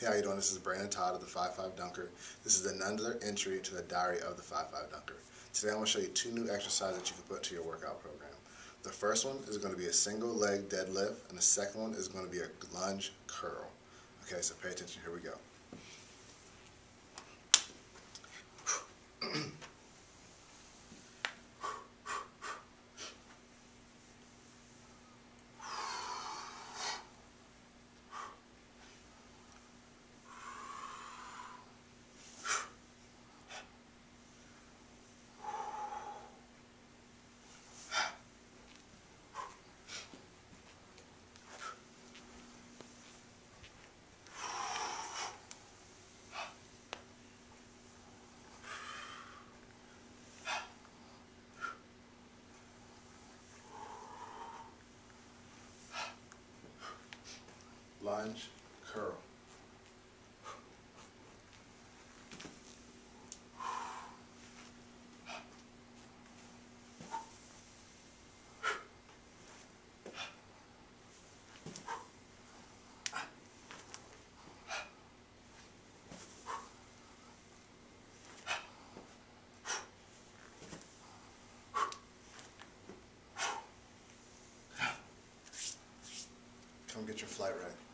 Hey, how you doing? This is Brandon Todd of the 5-5 Dunker. This is another entry into the diary of the 5-5 Dunker. Today I'm going to show you two new exercises that you can put into your workout program. The first one is going to be a single leg deadlift, and the second one is going to be a lunge curl. Okay, so pay attention. Here we go. Lunge, curl. Come get your flight right.